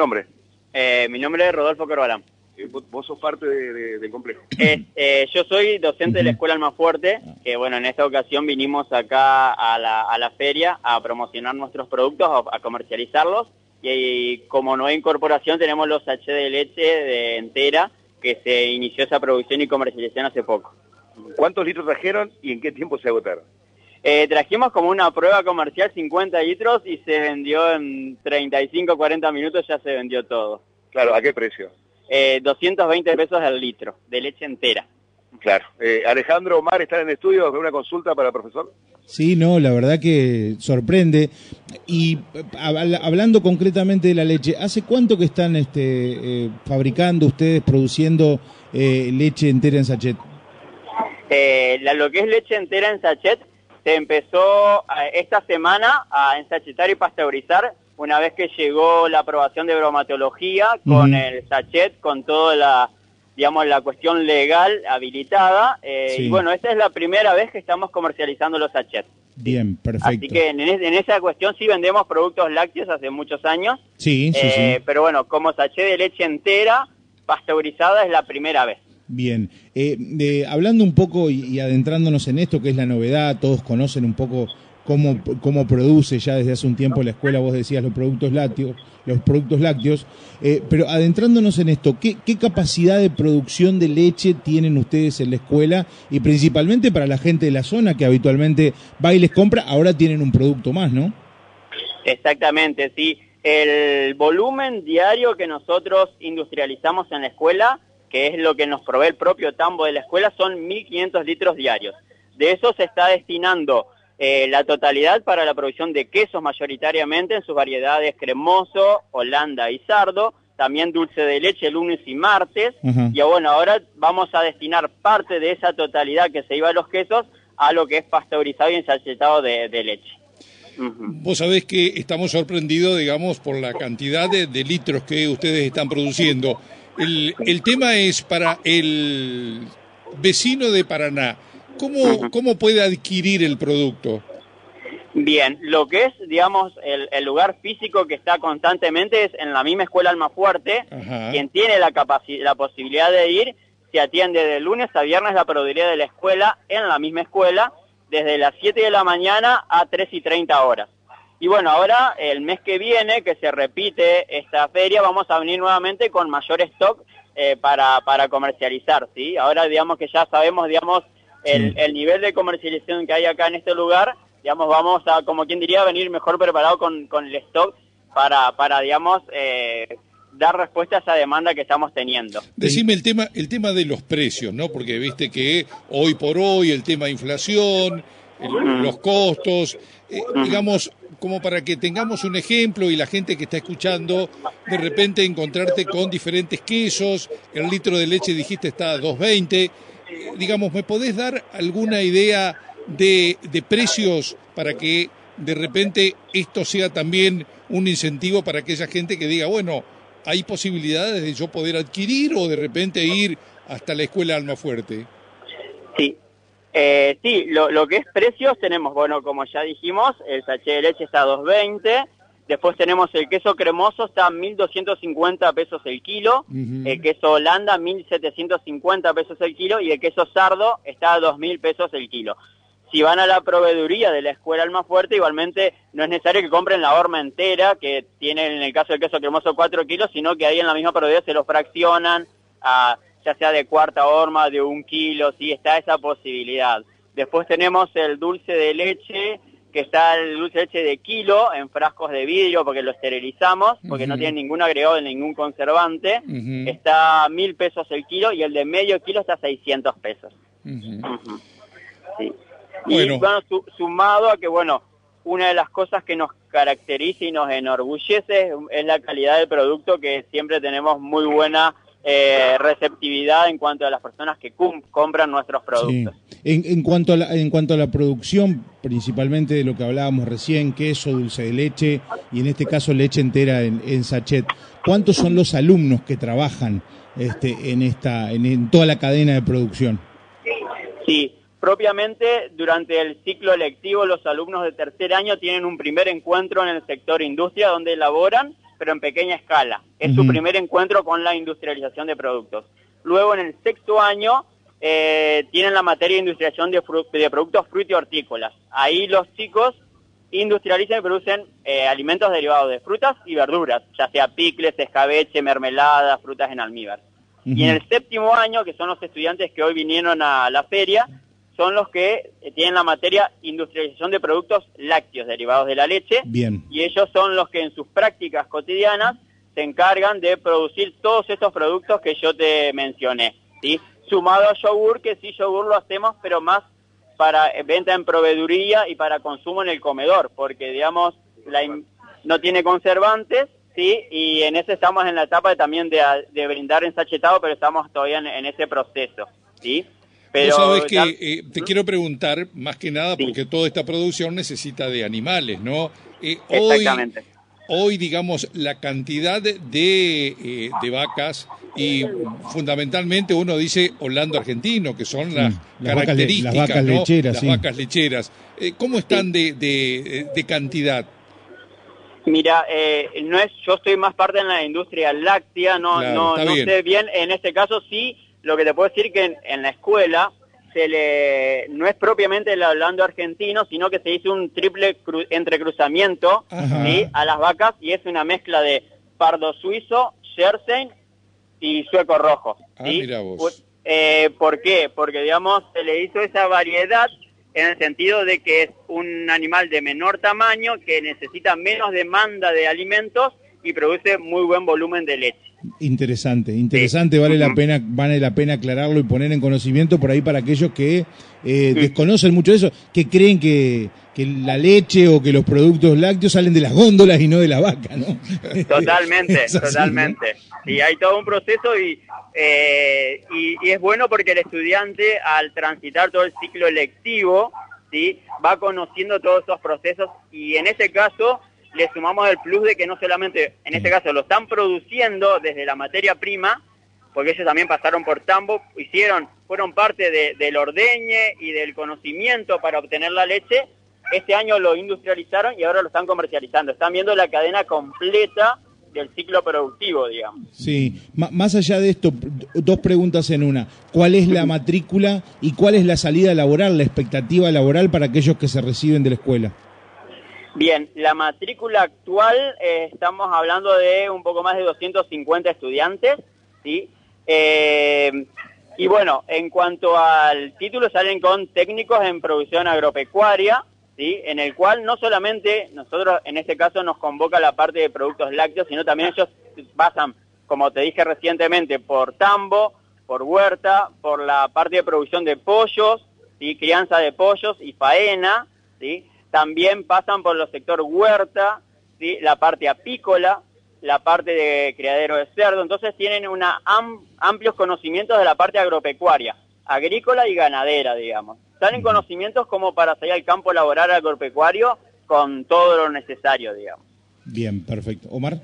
nombre? Eh, mi nombre es Rodolfo Corbalán. Eh, vos, sos parte del complejo. Eh, yo soy docente de la Escuela Almafuerte, que bueno, en esta ocasión vinimos acá a la, feria a promocionar nuestros productos, a, comercializarlos, y, como nueva incorporación tenemos los H de leche de entera, que se inició esa producción y comercialización hace poco. ¿Cuántos litros trajeron y en qué tiempo se agotaron? Eh, trajimos como una prueba comercial 50 litros y se vendió en 35, 40 minutos, ya se vendió todo. Claro, ¿a qué precio? Eh, 220 pesos al litro, de leche entera. Claro. Eh, Alejandro Omar, ¿está en el estudio? ¿Una consulta para el profesor? Sí, no, la verdad que sorprende. Y eh, hablando concretamente de la leche, ¿hace cuánto que están este, eh, fabricando ustedes, produciendo leche entera en sachet? lo que es leche entera en sachet se empezó esta semana a ensachetar y pasteurizar una vez que llegó la aprobación de bromatología con el sachet, con toda la, digamos, la cuestión legal habilitada. Eh, y bueno, esta es la primera vez que estamos comercializando los sachets. Bien, perfecto. Así que en, esa cuestión sí vendemos productos lácteos hace muchos años. Sí, sí, sí. Eh, pero bueno, como sachet de leche entera, pasteurizada, es la primera vez. Bien, eh, hablando un poco y, adentrándonos en esto, que es la novedad, todos conocen un poco cómo, cómo produce ya desde hace un tiempo la escuela, vos decías los productos lácteos, los productos lácteos, eh, pero adentrándonos en esto, ¿qué, capacidad de producción de leche tienen ustedes en la escuela y principalmente para la gente de la zona que habitualmente va y les compra, ahora tienen un producto más, ¿no? Exactamente, sí. El volumen diario que nosotros industrializamos en la escuela que es lo que nos provee el propio tambo de la escuela, son 1.500 litros diarios. De eso se está destinando eh, la totalidad para la producción de quesos mayoritariamente en sus variedades cremoso, holanda y sardo, también dulce de leche lunes y martes, y bueno, ahora vamos a destinar parte de esa totalidad que se iba a los quesos a lo que es pasteurizado y ensachetado de, leche. Vos sabés que estamos sorprendidos, digamos, por la cantidad de litros que ustedes están produciendo. El, tema es para el vecino de Paraná. ¿Cómo, ¿Cómo puede adquirir el producto? Bien, lo que es, digamos, el, lugar físico que está constantemente es en la misma escuela Almafuerte. Quien tiene la, la posibilidad de ir se atiende de lunes a viernes la productividad de la escuela en la misma escuela, desde las 7 de la mañana a 3 y 30 horas. Y bueno, ahora el mes que viene, que se repite esta feria, vamos a venir nuevamente con mayor stock eh, para, para comercializar, ¿sí? Ahora digamos que ya sabemos, digamos, el, el, nivel de comercialización que hay acá en este lugar, digamos, vamos a, como quien diría, venir mejor preparado con, con el stock para, para digamos, eh, dar respuesta a esa demanda que estamos teniendo. Decime el tema, el tema de los precios, ¿no? Porque viste que hoy por hoy el tema de inflación, los costos, eh, digamos, como para que tengamos un ejemplo y la gente que está escuchando, de repente encontrarte con diferentes quesos, el litro de leche dijiste está a 2.20, digamos, ¿me podés dar alguna idea de, de precios para que de repente esto sea también un incentivo para aquella gente que diga, bueno, hay posibilidades de yo poder adquirir o de repente ir hasta la escuela Almafuerte? Eh, sí, lo, que es precios tenemos, bueno, como ya dijimos, el sachet de leche está a 2.20, después tenemos el queso cremoso, está a 1.250 pesos el kilo, el queso holanda 1.750 pesos el kilo y el queso sardo está a 2.000 pesos el kilo. Si van a la proveeduría de la escuela Almafuerte, igualmente no es necesario que compren la horma entera, que tiene en el caso del queso cremoso 4 kilos, sino que ahí en la misma proveeduría se lo fraccionan a ya sea de cuarta horma, de un kilo, sí, está esa posibilidad. Después tenemos el dulce de leche, que está el dulce de leche de kilo en frascos de vidrio porque lo esterilizamos, porque no tiene ningún agregado de ningún conservante. Está a mil pesos el kilo y el de medio kilo está a 600 pesos. Sí. Y bueno, sumado a que, bueno, una de las cosas que nos caracteriza y nos enorgullece es la calidad del producto que siempre tenemos muy buena eh, receptividad en cuanto a las personas que compran nuestros productos. En, cuanto a la, en cuanto a la producción, principalmente de lo que hablábamos recién, queso, dulce de leche y en este caso leche entera en, sachet, ¿cuántos son los alumnos que trabajan este, en, esta, en, toda la cadena de producción? Sí, propiamente durante el ciclo lectivo los alumnos de tercer año tienen un primer encuentro en el sector industria donde elaboran, pero en pequeña escala Es su primer encuentro con la industrialización de productos. Luego, en el sexto año, eh, tienen la materia de industrialización de, de productos frutos y hortícolas. Ahí los chicos industrializan y producen eh, alimentos derivados de frutas y verduras, ya sea picles, escabeche, mermeladas, frutas en almíbar. Y en el séptimo año, que son los estudiantes que hoy vinieron a la feria, son los que eh, tienen la materia industrialización de productos lácteos derivados de la leche. Bien. Y ellos son los que en sus prácticas cotidianas se encargan de producir todos estos productos que yo te mencioné. ¿sí? Sumado a yogur, que sí, yogur lo hacemos, pero más para venta en proveeduría y para consumo en el comedor, porque digamos, la no tiene conservantes, sí, y en ese estamos en la etapa de, también de, de brindar ensachetado, pero estamos todavía en, ese proceso, sí. Pero, sabes que eh, te ¿Mm? quiero preguntar, más que nada, porque toda esta producción necesita de animales, ¿no? Eh, Exactamente hoy, digamos, la cantidad de, eh, de vacas y fundamentalmente uno dice Orlando argentino, que son las, características, las vacas lecheras. Las vacas lecheras. Eh, ¿Cómo están de, de, cantidad? Mira, eh, no es, yo estoy más parte en la industria láctea, no, no, no sé bien, en este caso sí, lo que te puedo decir que en la escuela se le no es propiamente el hablando argentino, sino que se hizo un triple entrecruzamiento a las vacas y es una mezcla de pardo suizo, jersey y sueco rojo. Ah, mira vos. Eh, ¿Por qué? Porque, digamos, se le hizo esa variedad en el sentido de que es un animal de menor tamaño que necesita menos demanda de alimentos y produce muy buen volumen de leche. Interesante, interesante, vale la pena, vale la pena aclararlo y poner en conocimiento por ahí para aquellos que eh, desconocen mucho eso, que creen que, que, la leche o que los productos lácteos salen de las góndolas y no de la vaca, ¿no? Totalmente, totalmente. Y hay todo un proceso y, eh, y, y, es bueno porque el estudiante al transitar todo el ciclo lectivo, ¿sí? va conociendo todos esos procesos y en ese caso le sumamos el plus de que no solamente, en este caso, lo están produciendo desde la materia prima, porque ellos también pasaron por tambo, hicieron, fueron parte del ordeñe y del conocimiento para obtener la leche, este año lo industrializaron y ahora lo están comercializando. Están viendo la cadena completa del ciclo productivo, digamos. Sí, más allá de esto, dos preguntas en una. ¿Cuál es la matrícula y cuál es la salida laboral, la expectativa laboral para aquellos que se reciben de la escuela? Bien, la matrícula actual eh, estamos hablando de un poco más de 250 estudiantes, ¿sí? Eh, y bueno, en cuanto al título salen con técnicos en producción agropecuaria, ¿sí? En el cual no solamente nosotros en este caso nos convoca la parte de productos lácteos, sino también ellos pasan, como te dije recientemente, por tambo, por huerta, por la parte de producción de pollos, ¿sí? Crianza de pollos y faena, ¿sí? También pasan por los sector huerta, ¿sí? la parte apícola, la parte de criadero de cerdo, entonces tienen una amplios conocimientos de la parte agropecuaria, agrícola y ganadera, digamos. Tienen conocimientos como para salir al campo laboral agropecuario con todo lo necesario, digamos. Bien, perfecto. Omar.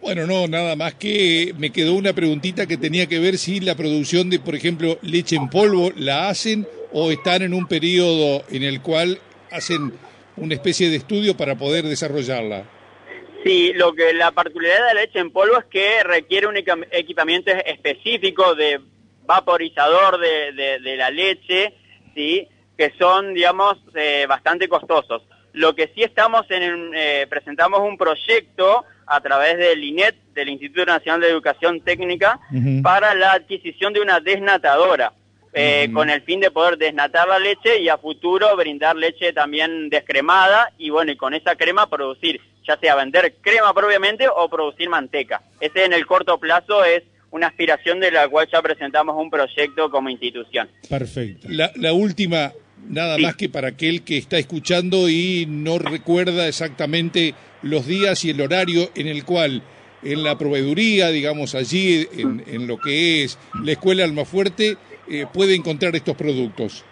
Bueno, no, nada más que me quedó una preguntita que tenía que ver si la producción de, por ejemplo, leche en polvo la hacen o están en un periodo en el cual hacen una especie de estudio para poder desarrollarla. Sí, lo que la particularidad de la leche en polvo es que requiere un equipamiento específico de vaporizador de, de, la leche, sí, que son, digamos, eh, bastante costosos. Lo que sí estamos en, eh, presentamos un proyecto a través del INET, del Instituto Nacional de Educación Técnica, para la adquisición de una desnatadora. Eh, con el fin de poder desnatar la leche y a futuro brindar leche también descremada y bueno, y con esa crema producir, ya sea vender crema propiamente o producir manteca. Ese en el corto plazo es una aspiración de la cual ya presentamos un proyecto como institución. Perfecto. La, última, nada más que para aquel que está escuchando y no recuerda exactamente los días y el horario en el cual en la proveeduría, digamos allí, en, en lo que es la escuela Almafuerte, eh, puede encontrar estos productos?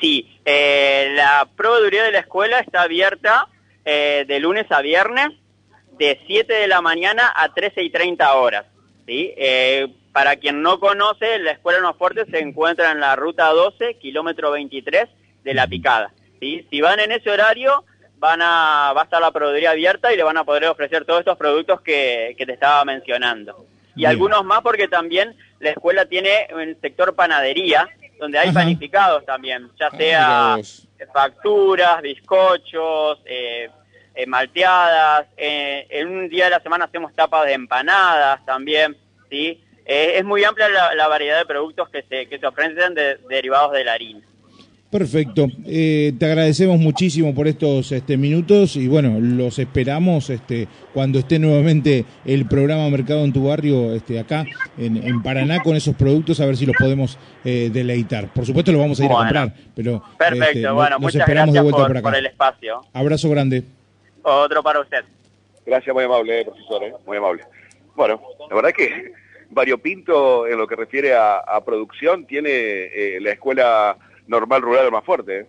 Sí, eh, la proveeduría de la escuela está abierta eh, de lunes a viernes, de 7 de la mañana a 13 y 30 horas. ¿sí? para quien no conoce, la Escuela No Fuerte se encuentra en la ruta 12, kilómetro 23 de La Picada. ¿sí? Si van en ese horario, van a, va a estar la proveeduría abierta y le van a poder ofrecer todos estos productos que, que te estaba mencionando. Y Bien. algunos más porque también la escuela tiene el sector panadería, donde hay Ajá. panificados también, ya Ah, sea vos. facturas, bizcochos, eh, eh, malteadas. eh, en un día de la semana hacemos tapas de empanadas también, ¿sí? Eh, es muy amplia la, la variedad de productos que se, que se ofrecen de- derivados de la harina. Perfecto. Eh, te agradecemos muchísimo por estos este, minutos y bueno, los esperamos este, cuando esté nuevamente el programa Mercado en tu barrio este, acá en, en Paraná con esos productos a ver si los podemos eh, deleitar. Por supuesto los vamos a ir a comprar, pero Perfecto, este, bueno, los muchas esperamos de gracias vuelta por, por acá. por el espacio. Abrazo grande. Otro para usted. Gracias, muy amable, eh, profesor, eh, muy amable. Bueno, la verdad que variopinto en lo que refiere a, a producción tiene eh, la escuela normal rural más fuerte. eh.